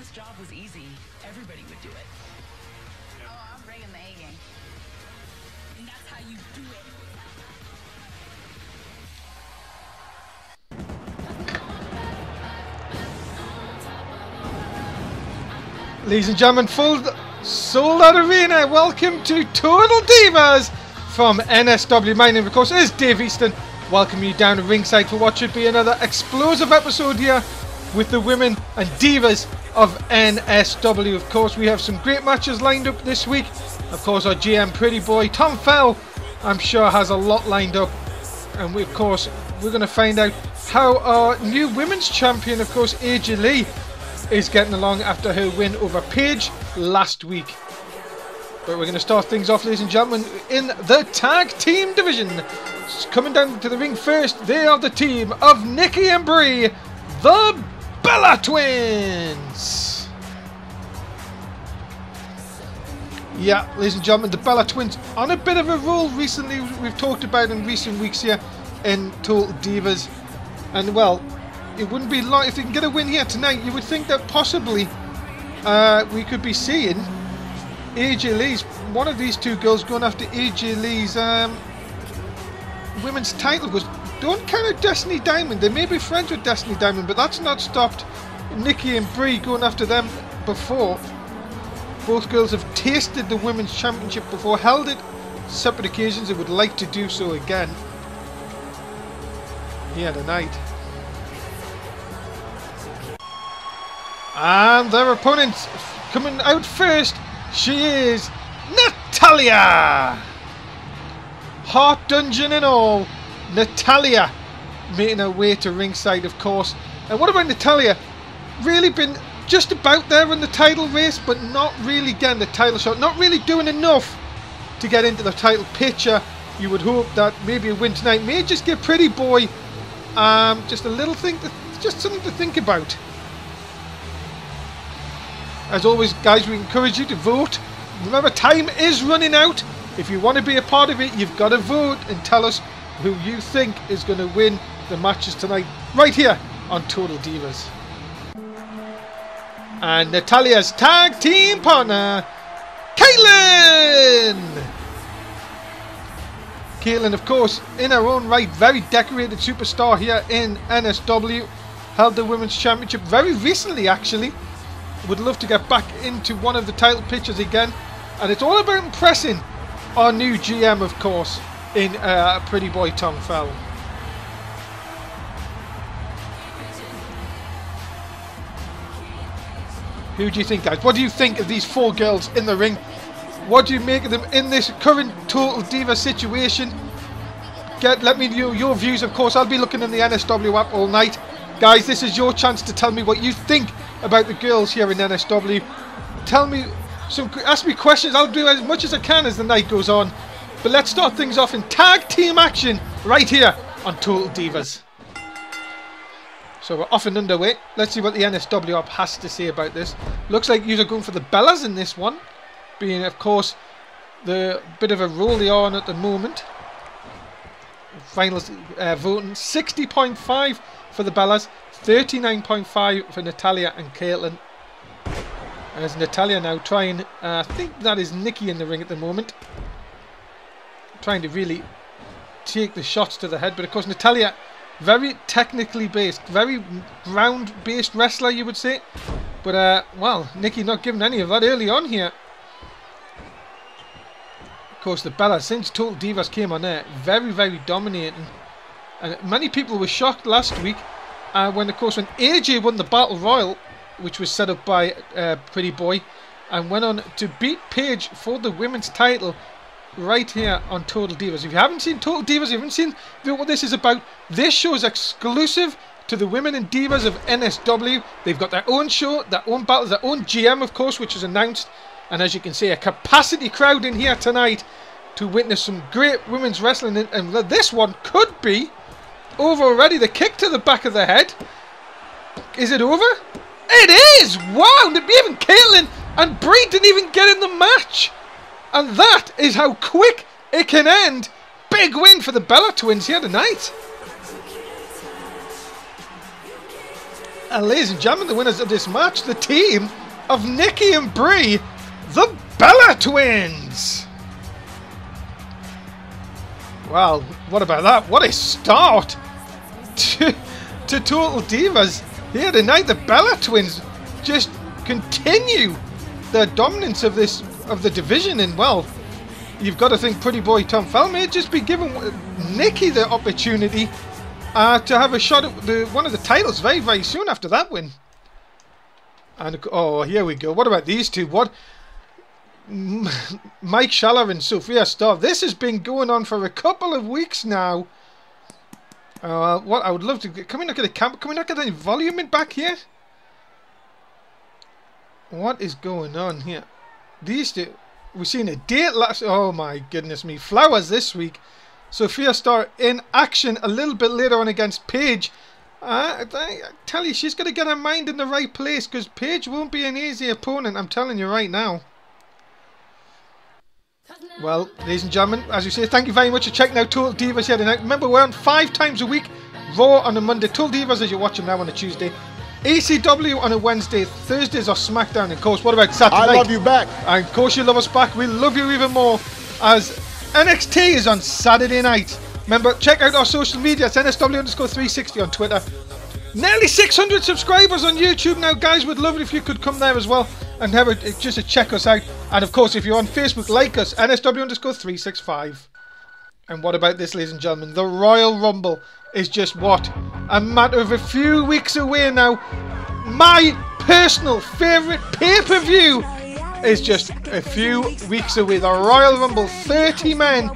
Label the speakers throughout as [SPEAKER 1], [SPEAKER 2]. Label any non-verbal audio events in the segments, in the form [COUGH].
[SPEAKER 1] this job was easy, everybody would do it.
[SPEAKER 2] Oh, I'm bringing the A game.
[SPEAKER 3] And that's how you do it.
[SPEAKER 4] Ladies and gentlemen, full sold out arena. Welcome to Total Divas from NSW. My name, of course, is Dave Easton. Welcome you down to ringside for what should be another explosive episode here with the women and divas of NSW. Of course, we have some great matches lined up this week. Of course, our GM pretty boy Tom Fell, I'm sure, has a lot lined up. And we, of course, we're going to find out how our new women's champion, of course, AJ Lee, is getting along after her win over Paige last week. But we're going to start things off, ladies and gentlemen, in the tag team division. Coming down to the ring first, they are the team of Nikki and Brie, the Bella Twins. Yeah, ladies and gentlemen, the Bella Twins on a bit of a roll recently. We've talked about in recent weeks here in Total Divas. And well, it wouldn't be long if they can get a win here tonight. You would think that possibly uh, we could be seeing AJ Lee's one of these two girls going after AJ Lee's um, women's title. Goes don't count Destiny Diamond. They may be friends with Destiny Diamond, but that's not stopped Nikki and Brie going after them before. Both girls have tasted the women's championship before, held it separate occasions. They would like to do so again here tonight. And their opponent coming out first, she is Natalya! Hart Dungeon and all, Natalya making her way to ringside, of course. And what about Natalya? Really been just about there in the title race, but not really getting the title shot, not really doing enough to get into the title picture. You would hope that maybe a win tonight may just give Pretty Boy um, just a little thing, to, just something to think about. As always, guys, we encourage you to vote. Remember, time is running out. If you want to be a part of it, you've got to vote and tell us who you think is going to win the matches tonight, right here on Total Divas. And Natalya's tag team partner, Kaitlyn! Kaitlyn, of course, in her own right, very decorated superstar here in NSW. Held the Women's Championship very recently, actually. Would love to get back into one of the title pictures again. And it's all about impressing our new GM, of course, in uh, Pretty Boy Tom Fell. Who do you think, guys? What do you think of these four girls in the ring? What do you make of them in this current Total Diva situation? Get, let me know your views, of course. I'll be looking in the NSW app all night. Guys, this is your chance to tell me what you think about the girls here in NSW. Tell me some, ask me questions. I'll do as much as I can as the night goes on. But let's start things off in tag team action right here on Total Divas. So we're off and underway. Let's see what the NSW has to say about this. Looks like you're going for the Bellas in this one. Being, of course, the bit of a role they are on at the moment. Final uh, voting 60.5 for the Bellas, 39.5 for Natalya and Kaitlyn. As Natalya now trying, uh, I think that is Nikki in the ring at the moment. Trying to really take the shots to the head, but of course Natalya, very technically based, very ground based wrestler you would say. But uh, well, Nikki not giving any of that early on here. Of course, the Bella, since Total Divas came on there, very, very dominating. And many people were shocked last week uh, when, of course, when AJ won the Battle Royal, which was set up by uh, Pretty Boy, and went on to beat Paige for the women's title right here on Total Divas. If you haven't seen Total Divas, you haven't seen what this is about, this show is exclusive to the women and divas of NSW. They've got their own show, their own battles, their own GM, of course, which is announced. And as you can see, a capacity crowd in here tonight to witness some great women's wrestling. And this one could be over already. The kick to the back of the head. Is it over? It is! Wow! Even Kaitlyn and Brie didn't even get in the match. And that is how quick it can end. Big win for the Bella twins here tonight. And ladies and gentlemen, the winners of this match, the team of Nikki and Brie, the Bella Twins. Well, what about that? What a start to, to Total Divas here tonight. The Bella Twins just continue their dominance of this of the division, and well, you've got to think Pretty Boy Tom Fell may just be giving Nikki the opportunity uh, to have a shot at the, one of the titles very, very soon after that win. And oh, here we go. What about these two? What? [LAUGHS] Mike Schaller and Sophia Starr. This has been going on for a couple of weeks now. Uh, what I would love to. Can we not get a camp? Can we not get any volume in back here? What is going on here? These two. We've seen a date last. Oh my goodness me! Flowers this week. Sophia Starr in action a little bit later on against Paige. Uh, I, tell you, she's going to get her mind in the right place because Paige won't be an easy opponent. I'm telling you right now. Well, ladies and gentlemen, as you say, thank you very much for checking out Total Divas here tonight. Remember, we're on five times a week. Raw on a Monday, Total Divas as you're watching now on a Tuesday. ECW on a Wednesday, Thursdays are SmackDown, and of course, what about Saturday
[SPEAKER 5] I
[SPEAKER 4] night?
[SPEAKER 5] love you back.
[SPEAKER 4] And of course, you love us back. We love you even more as NXT is on Saturday night. Remember, check out our social media. It's NSW underscore 360 on Twitter. Nearly 600 subscribers on YouTube now, guys. We'd love it if you could come there as well and have a just a check us out. And of course, if you're on Facebook, like us, NSW underscore 365. And what about this, ladies and gentlemen? The Royal Rumble is just what? A matter of a few weeks away now. My personal favourite pay per view is just a few weeks away. The Royal Rumble, 30 men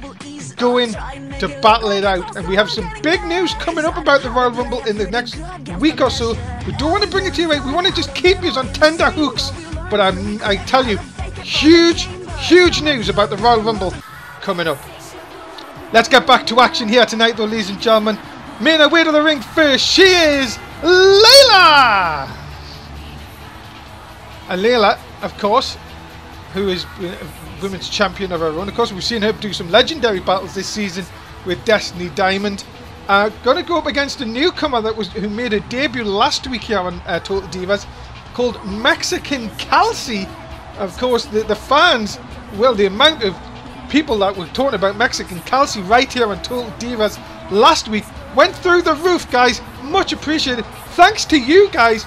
[SPEAKER 4] going to battle it out. And we have some big news coming up about the Royal Rumble in the next week or so. We don't want to bring it to you, right? We want to just keep you on tender hooks. But I, I tell you, huge, huge news about the Royal Rumble coming up. Let's get back to action here tonight, though, ladies and gentlemen. Main her way to the ring first, she is Layla! And Layla, of course, who is women's champion of her own. Of course, we've seen her do some legendary battles this season with Destiny Diamond. Uh, to go up against a newcomer that was who made a debut last week here on uh, Total Divas, called Mexican Calci. Of course, the, the fans, well, the amount of people that were talking about Mexican Calci right here on Total Divas last week went through the roof, guys. Much appreciated. Thanks to you guys,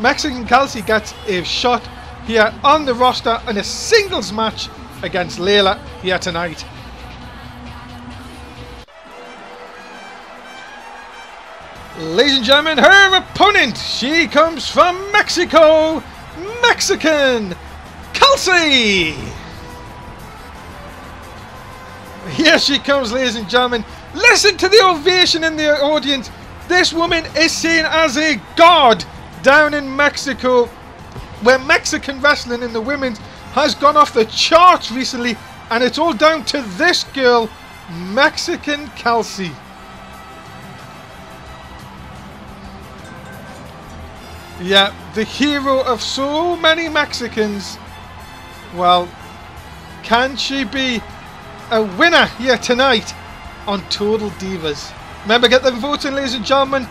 [SPEAKER 4] Mexican Calci gets a shot here on the roster in a singles match against Layla here tonight. Ladies and gentlemen, her opponent, she comes from Mexico, Mexican Kelsey. Here she comes, ladies and gentlemen. Listen to the ovation in the audience. This woman is seen as a god down in Mexico, where Mexican wrestling in the women's has gone off the charts recently, and it's all down to this girl, Mexican Kelsey. Yeah, the hero of so many Mexicans. Well, can she be a winner here tonight on Total Divas? Remember, get them voting, ladies and gentlemen.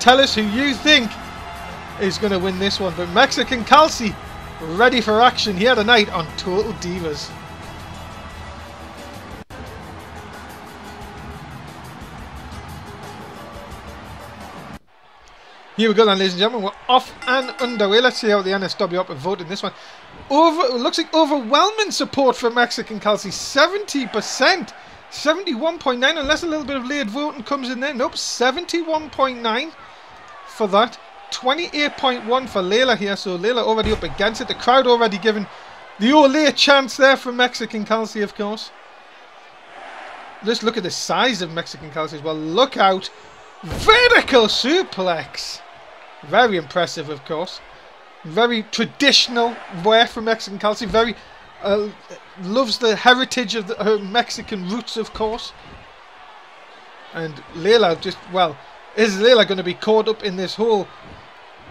[SPEAKER 4] Tell us who you think is going to win this one. But Mexican Calci ready for action here tonight on Total Divas. Here we go then, ladies and gentlemen. We're off and underway. Let's see how the NSW up vote in this one. Over looks like overwhelming support for Mexican Kelsey. 70%. 71.9 unless a little bit of late voting comes in there. Nope, 71.9 for that. 28.1 for Layla here. So Layla already up against it. The crowd already giving the Ole chance there for Mexican Kelsey, of course. Just look at the size of Mexican Kelsey as well. Look out. Vertical suplex. Very impressive, of course. Very traditional wear for Mexican Kelsey. Very uh, loves the heritage of the, her Mexican roots, of course. And Layla just, well, is Layla going to be caught up in this whole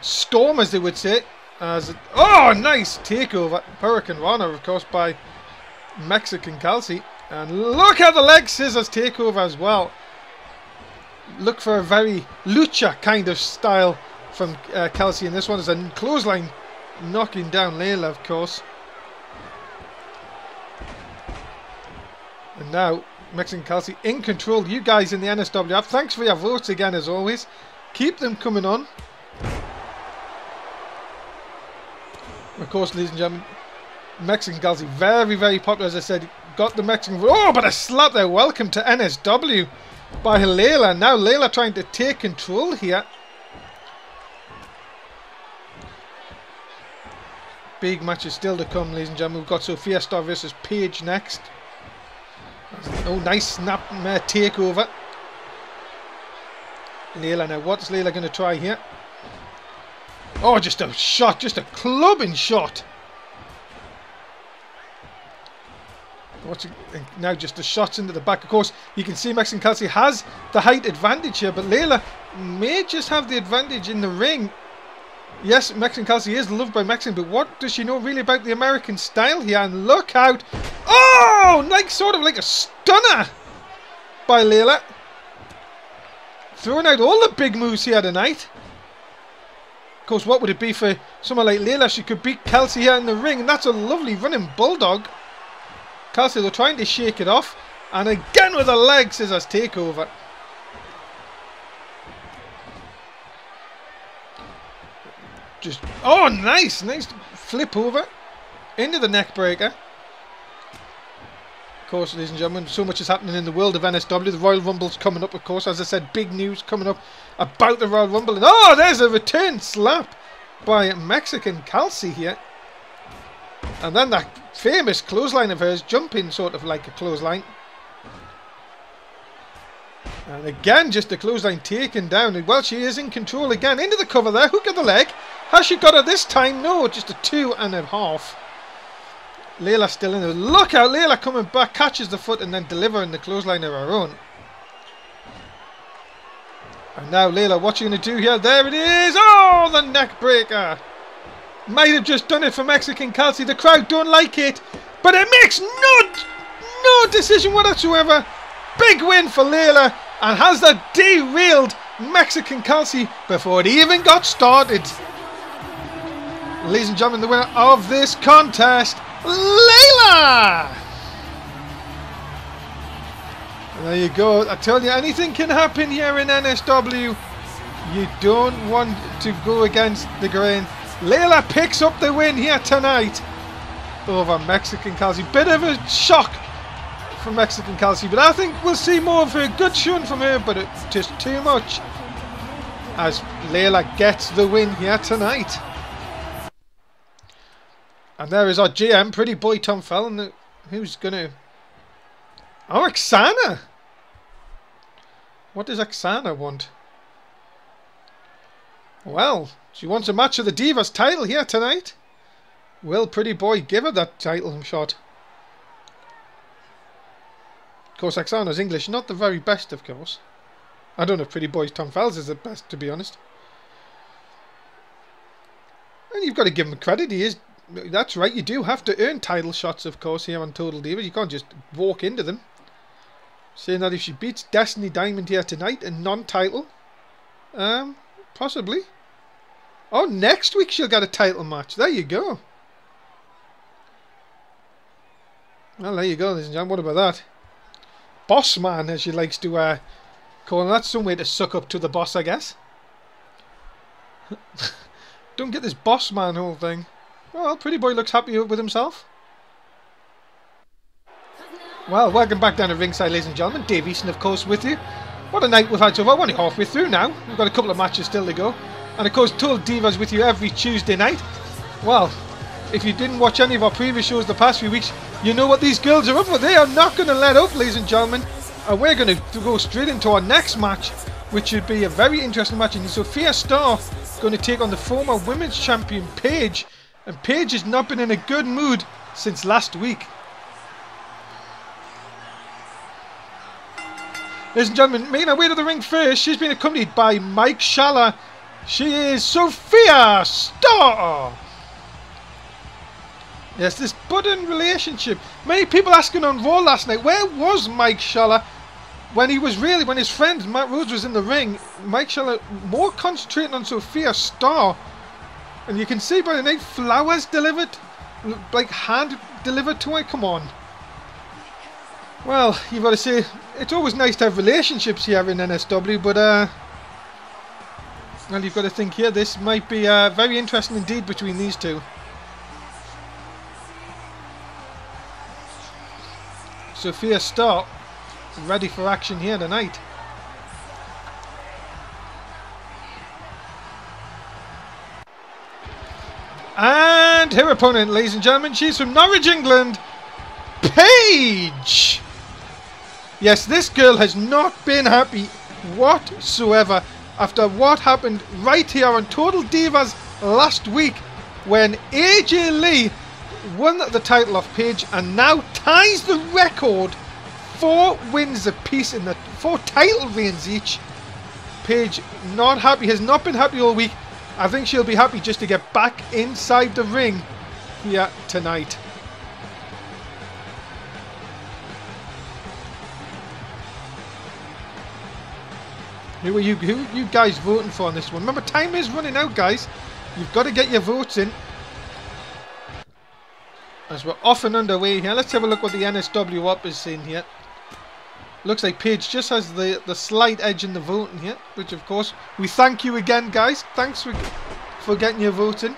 [SPEAKER 4] storm, as they would say? As oh, nice takeover, Hurricanrana, of course, by Mexican Kelsey. And look at the leg scissors takeover as well. Look for a very lucha kind of style from uh, Kelsey in this one. There's a clothesline knocking down Layla, of course. And now, Mexican Kelsey in control. You guys in the NSWF, thanks for your votes again as always. Keep them coming on. Of course, ladies and gentlemen, Mexican Kelsey, very, very popular, as I said. Got the Mexican... Oh, but a slap there. Welcome to NSW by Layla. Now Layla trying to take control here. Big matches still to come, ladies and gentlemen. We've got Sophia Starr versus Paige next. Oh, nice snap uh, takeover. Layla now. What's Layla going to try here? Oh, just a shot. Just a clubbing shot. What's now just the shots into the back. Of course, you can see Mexican Kelsey has the height advantage here, but Layla may just have the advantage in the ring. Yes, Mexican Kelsey is loved by Mexican, but what does she know really about the American style here? And look out! Oh, like sort of like a stunner by Layla. Throwing out all the big moves here tonight. Of course, what would it be for someone like Layla? She could beat Kelsey here in the ring, and that's a lovely running bulldog. Kelsey, they're trying to shake it off. And again with the leg scissors takeover. Just, oh, nice, nice flip over into the neck breaker. Of course, ladies and gentlemen, so much is happening in the world of NSW. The Royal Rumble's coming up, of course. As I said, big news coming up about the Royal Rumble. And oh, there's a return slap by Mexican Kelsey here. And then that famous clothesline of hers, jumping sort of like a clothesline. And again, just a clothesline taken down. Well, she is in control again. Into the cover there. Hook of the leg. Has she got her this time? No, just a two and a half. Layla still in there. Look out, Layla coming back, catches the foot and then delivering the clothesline of her own. And now Layla, what you going to do here? There it is! Oh, the neck breaker! Might have just done it for Mexican Kelsey. The crowd don't like it, but it makes no, no decision whatsoever. Big win for Layla and has that derailed Mexican Kelsey before it even got started. Ladies and gentlemen, the winner of this contest, Layla! There you go. I tell you, anything can happen here in NSW. You don't want to go against the grain. Layla picks up the win here tonight over Mexican Kelsey. Bit of a shock from Mexican Kelsey, but I think we'll see more of her. Good showing from her, but it's just too much as Layla gets the win here tonight. And there is our GM, pretty boy Tom Fallon, who's going to... Oh, Aksana! What does Aksana want? Well, she wants a match of the Divas title here tonight. Will Pretty Boy give her that title shot? Of course, Aksana's English, not the very best, of course. I don't know if Pretty Boy's Tom Fells is the best, to be honest. And you've got to give him credit. He is. That's right. You do have to earn title shots, of course, here on Total Divas. You can't just walk into them. Saying that if she beats Destiny Diamond here tonight, a non-title, um, possibly. Oh, next week she'll get a title match. There you go. Well, there you go, ladies and gentlemen. What about that? Boss man, as she likes to uh, call him. That's some way to suck up to the boss, I guess. [LAUGHS] Don't get this boss man whole thing. Well, Pretty Boy looks happy with himself. Well, welcome back down to ringside, ladies and gentlemen. Dave Easton, of course, with you. What a night we've had so far. We're only halfway through now. We've got a couple of matches still to go. And of course, Total Divas with you every Tuesday night. Well, if you didn't watch any of our previous shows the past few weeks, you know what these girls are up for. They are not going to let up, ladies and gentlemen. And we're going to go straight into our next match, which should be a very interesting match. And Sophia Starr going to take on the former women's champion Paige. And Paige has not been in a good mood since last week. Ladies and gentlemen, making her way to the ring first, she's been accompanied by Mike Schaller she is Sophia Starr. Yes, this budding relationship. Many people asking on Raw last night, where was Mike Schaller? when he was really, when his friend Matt Rhodes was in the ring, Mike Scheller more concentrating on Sophia Starr. And you can see by the night flowers delivered, like hand delivered to her. Come on. Well, you've got to say, it's always nice to have relationships here in NSW, but uh, well, you've got to think here, this might be uh, very interesting indeed between these two. Sophia Starr ready for action here tonight. And her opponent, ladies and gentlemen, she's from Norwich, England, Paige! Yes, this girl has not been happy whatsoever after what happened right here on Total Divas last week when AJ Lee won the title off Paige and now ties the record four wins apiece in the four title reigns each. Paige not happy, has not been happy all week. I think she'll be happy just to get back inside the ring here tonight. Who are you who are you guys voting for on this one? Remember time is running out guys. You've got to get your votes in. As we're off and underway here, let's have a look what the NSW app is saying here. Looks like Paige just has the, the slight edge in the voting here, which of course we thank you again, guys. Thanks for for getting your voting.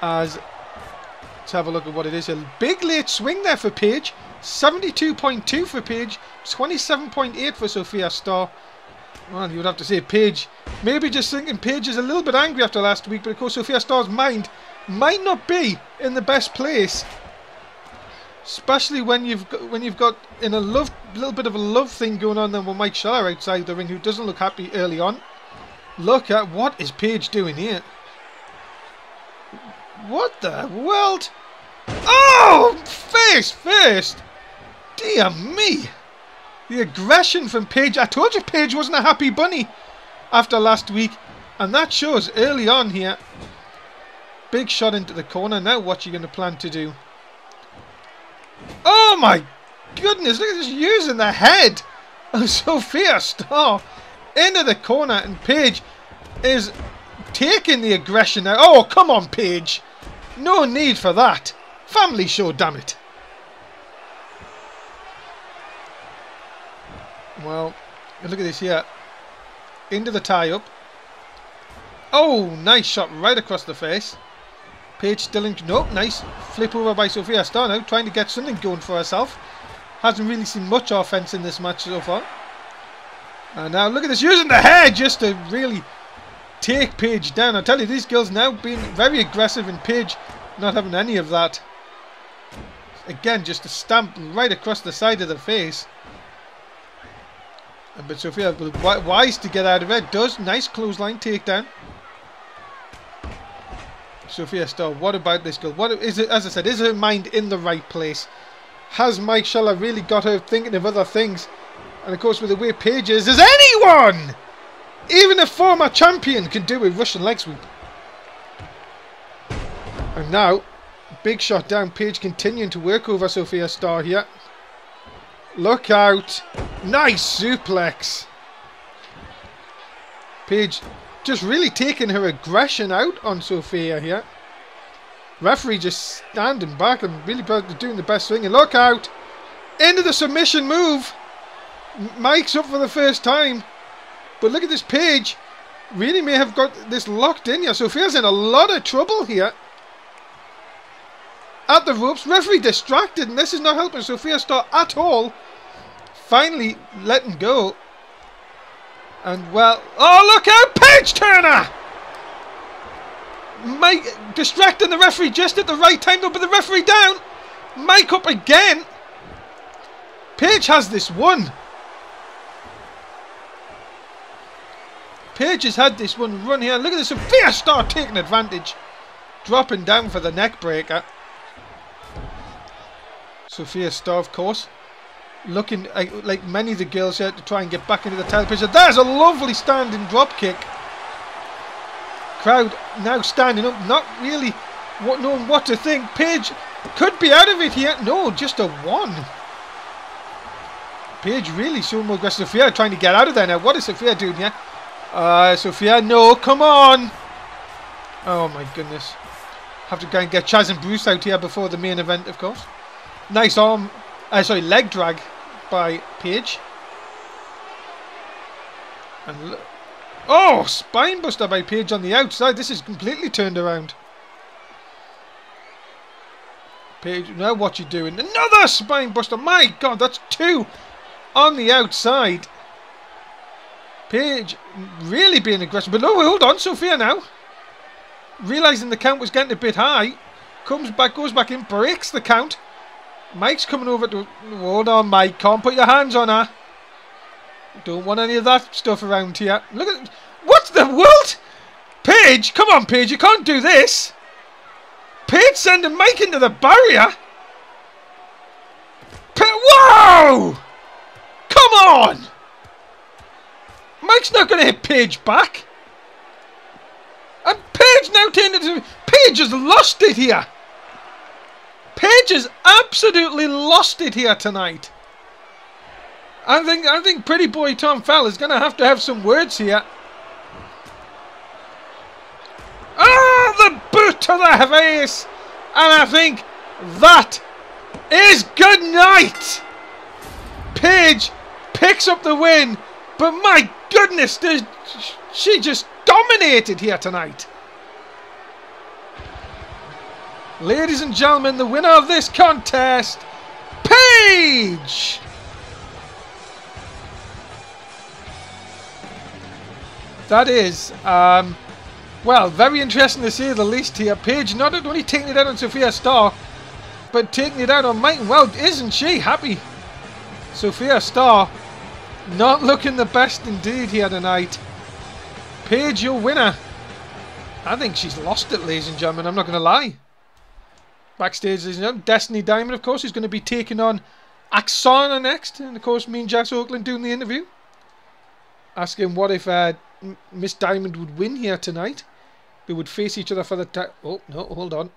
[SPEAKER 4] As let's have a look at what it is. A big late swing there for Paige. 72.2 for Paige, 27.8 for Sophia Starr. Well, you would have to say Paige. Maybe just thinking Paige is a little bit angry after last week, but of course Sophia Starr's mind might not be in the best place. Especially when you've got, when you've got in a love little bit of a love thing going on then with Mike Scheller outside the ring, who doesn't look happy early on. Look at what is Paige doing here? What the world? Oh, face first. Dear me. The aggression from Paige. I told you Paige wasn't a happy bunny after last week. And that shows early on here. Big shot into the corner. Now what are you going to plan to do? Oh my goodness. Look at this using the head [LAUGHS] of oh, Sophia Starr into the corner. And Paige is taking the aggression now. Oh, come on, Paige. No need for that. Family show, damn it. Well, look at this here. Into the tie-up. Oh, nice shot right across the face. Paige in... Nope, nice. Flip over by Sophia Starr now, trying to get something going for herself. Hasn't really seen much offense in this match so far. And now look at this, using the hair just to really take Paige down. I tell you, these girls now being very aggressive and Paige not having any of that. Again, just a stamp right across the side of the face. But Sophia wise to get out of it. Does nice clothesline takedown. Sophia Starr, what about this girl? What is it? As I said, is her mind in the right place? Has Mike Scheller really got her thinking of other things? And of course, with the way Paige is, is anyone, even a former champion, can do a Russian leg sweep. And now, big shot down. Paige continuing to work over Sophia Starr here. Look out. Nice suplex. Paige just really taking her aggression out on Sophia here. Referee just standing back and really doing the best thing. And look out. Into the submission move. Mike's up for the first time. But look at this Paige. Really may have got this locked in here. Sophia's in a lot of trouble here. At the ropes. Referee distracted. And this is not helping Sophia Starr at all finally letting go. And well, oh look out, Paige Turner! Mike distracting the referee just at the right time though, put the referee down. Mike up again. Paige has this one. Paige has had this one run here. Look at this, Sophia Starr taking advantage. Dropping down for the neck breaker. Sophia Starr, of course, looking like, many of the girls here to try and get back into the title picture. There's a lovely standing drop kick. Crowd now standing up, not really what, knowing what to think. Paige could be out of it here. No, just a one. Paige really showing more aggressive. Sophia trying to get out of there now. What is Sophia doing here? Uh, Sophia, no, come on. Oh my goodness. Have to go and get Chaz and Bruce out here before the main event, of course. Nice arm, uh, sorry, leg drag by Paige. And look. Oh, spine buster by Paige on the outside. This is completely turned around. Paige, now what you doing? Another spine buster. My God, that's two on the outside. Paige really being aggressive. But no, hold on, Sophia now. Realising the count was getting a bit high. Comes back, goes back in, breaks the count. Mike's coming over to... Hold on, Mike. Can't put your hands on her. Don't want any of that stuff around here. Look at... What the world? Paige, come on, Paige. You can't do this. Paige sending Mike into the barrier. Pa Whoa! Come on! Mike's not going to hit Paige back. And Paige now turned into... Paige has lost it here. Paige has absolutely lost it here tonight. I think I think Pretty Boy Tom Fell is going to have to have some words here. Ah, the boot to the face! And I think that is good night! Paige picks up the win, but my goodness, she just dominated here tonight. Ladies and gentlemen, the winner of this contest, Paige! That is, um, well, very interesting to say the least here. Paige not only taking it out on Sophia Starr, but taking it out on Mike. Well, isn't she happy? Sophia Starr not looking the best indeed here tonight. Paige, your winner. I think she's lost it, ladies and gentlemen. I'm not going to lie. Backstage, ladies and Destiny Diamond, of course, is going to be taking on Aksana next. And, of course, me and Jess Oakland doing the interview. Asking what if uh, Miss Diamond would win here tonight. They would face each other for the. Oh, no, hold on.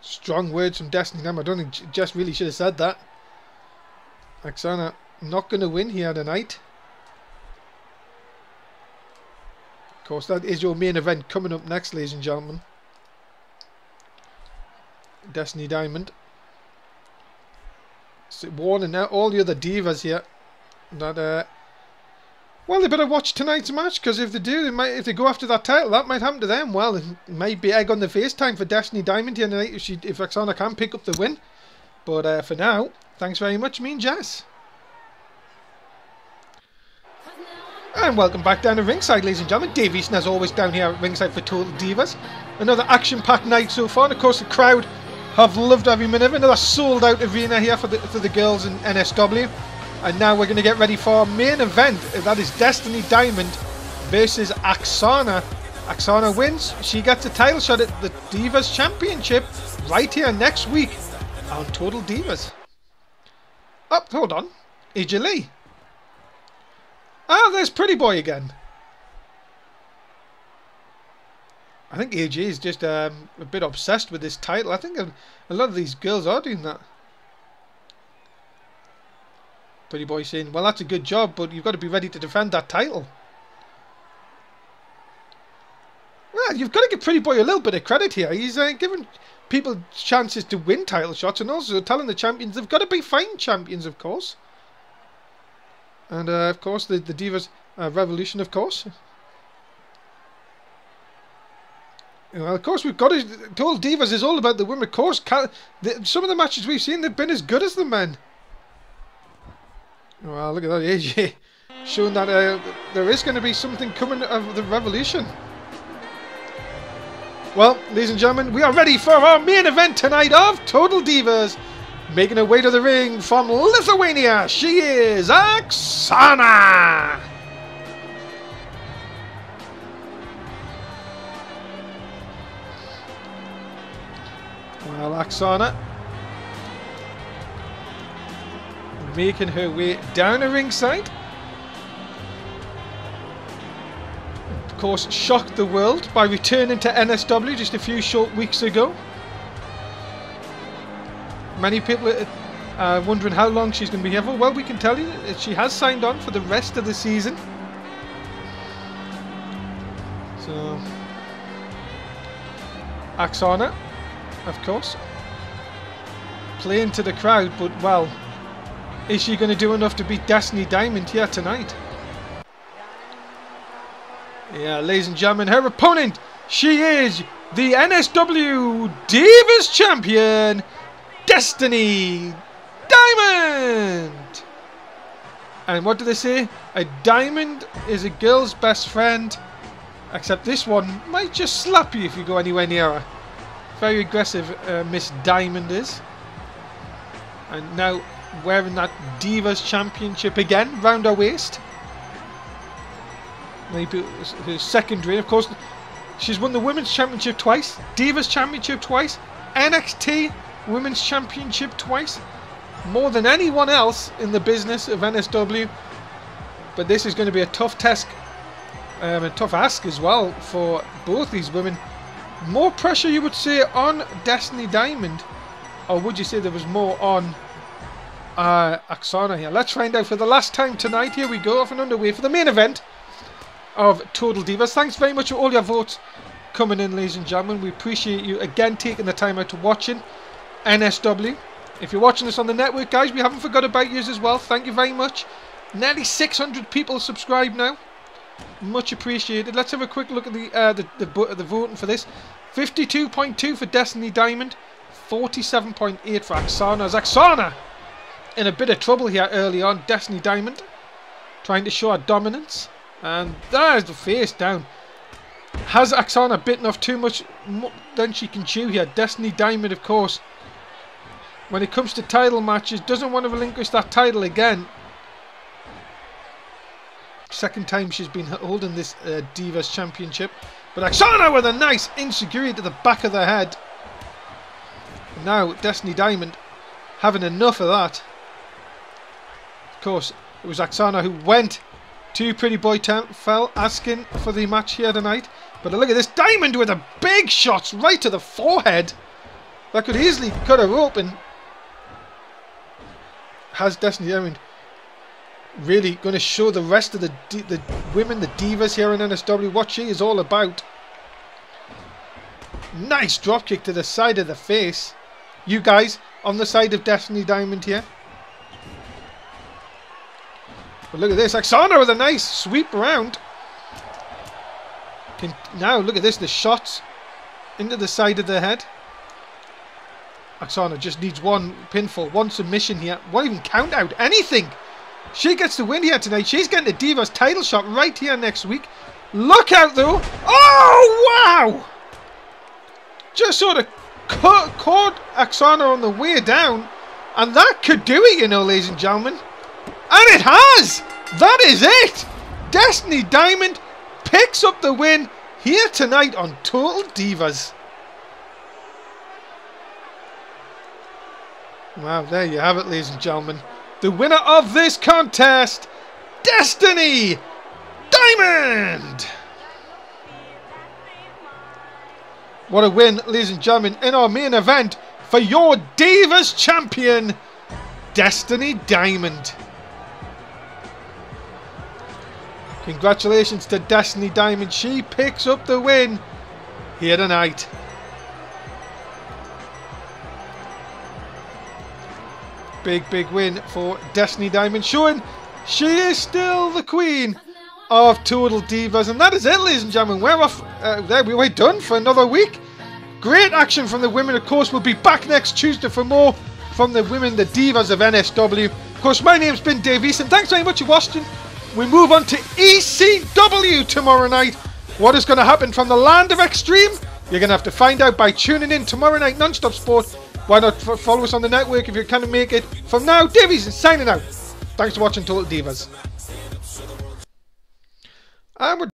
[SPEAKER 4] Strong words from Destiny Diamond. I don't think Jess really should have said that. Aksana not going to win here tonight. Of course, that is your main event coming up next, ladies and gentlemen. Destiny Diamond. So warning now all the other divas here that uh, well, they better watch tonight's match because if they do, they might if they go after that title, that might happen to them. Well, it might be egg on the face time for Destiny Diamond here tonight if she if Aksana can pick up the win. But uh, for now, thanks very much, me and Jess. And welcome back down to ringside, ladies and gentlemen. Dave Easton, as always, down here at ringside for Total Divas. Another action-packed night so far. And of course, the crowd have loved every minute of it. Another sold-out arena here for the for the girls in NSW. And now we're going to get ready for our main event. That is Destiny Diamond versus Aksana. Aksana wins. She gets a title shot at the Divas Championship right here next week on Total Divas. Oh, hold on. AJ Lee. Ah, there's Pretty Boy again. I think AJ is just um, a bit obsessed with this title. I think a, a lot of these girls are doing that. Pretty Boy saying, well, that's a good job, but you've got to be ready to defend that title. Well, you've got to give Pretty Boy a little bit of credit here. He's uh, giving people chances to win title shots and also telling the champions they've got to be fine champions, of course. And, uh, of course, the, the Divas uh, Revolution, of course. Well, of course, we've got to. Total Divas is all about the women. Of course, the, some of the matches we've seen, they've been as good as the men. Well, look at that [LAUGHS] AJ showing that uh, there is going to be something coming of the revolution. Well, ladies and gentlemen, we are ready for our main event tonight of Total Divas. Making her way to the ring from Lithuania, she is Aksana. Well, Aksana making her way down the ringside. Of course, shocked the world by returning to NSW just a few short weeks ago. Many people Uh, wondering how long she's going to be here for. Well, we can tell you that she has signed on for the rest of the season. So, Aksana, of course, playing to the crowd, but well, is she going to do enough to beat Destiny Diamond here tonight? Yeah, ladies and gentlemen, her opponent, she is the NSW Divas Champion, Destiny Diamond! And what do they say? A diamond is a girl's best friend, except this one might just slap you if you go anywhere near her. Very aggressive uh, Miss Diamond is. And now wearing that Divas Championship again round her waist. Maybe her second reign. Of course, she's won the Women's Championship twice, Divas Championship twice, NXT Women's Championship twice. More than anyone else in the business of NSW. But this is going to be a tough task, um, a tough ask as well for both these women. More pressure, you would say, on Destiny Diamond. Or would you say there was more on uh, Aksana here? Let's find out for the last time tonight. Here we go, off and underway for the main event of Total Divas. Thanks very much for all your votes coming in, ladies and gentlemen. We appreciate you again taking the time out to watching NSW. If you're watching this on the network, guys, we haven't forgot about you as well. Thank you very much. Nearly 600 people subscribed now. Much appreciated. Let's have a quick look at the uh, the, the, the voting for this. 52.2 for Destiny Diamond. 47.8 for Aksana. As Aksana in a bit of trouble here early on. Destiny Diamond trying to show her dominance. And there's the face down. Has Aksana bitten off too much than she can chew here? Destiny Diamond, of course, when it comes to title matches, doesn't want to relinquish that title again. Second time she's been holding this uh, Divas Championship. But Aksana with a nice enzuigiri to the back of the head. Now, Destiny Diamond having enough of that. Of course, it was Aksana who went to Pretty Boy Tom Fell asking for the match here tonight. But look at this Diamond with a big shots right to the forehead. That could easily cut her open has Destiny Diamond really going to show the rest of the the women, the divas here in NSW, what she is all about. Nice dropkick to the side of the face. You guys on the side of Destiny Diamond here. But look at this. Aksana with a nice sweep around. Can, now look at this. The shots into the side of the head. Aksana just needs one pinfall, one submission here. Won't even count out anything. She gets the win here tonight. She's getting the Divas title shot right here next week. Look out though. Oh, wow. Just sort of caught, caught on the way down. And that could do it, you know, ladies and gentlemen. And it has. That is it. Destiny Diamond picks up the win here tonight on Total Divas. Wow, there you have it, ladies and gentlemen. The winner of this contest, Destiny Diamond! What a win, ladies and gentlemen, in our main event for your Divas champion, Destiny Diamond. Congratulations to Destiny Diamond. She picks up the win here tonight. Big, big win for Destiny Diamond, showing she is still the queen of Total Divas. And that is it, ladies and gentlemen. We're off. Uh, there we were done for another week. Great action from the women. Of course, we'll be back next Tuesday for more from the women, the Divas of NSW. Of course, my name's been Dave Easton. Thanks very much for watching. We move on to ECW tomorrow night. What is going to happen from the land of extreme? You're going to have to find out by tuning in tomorrow night, non-stop sport why not follow us on the network if you can make it? From now, Davies is signing out. Thanks for watching Total Divas. And we're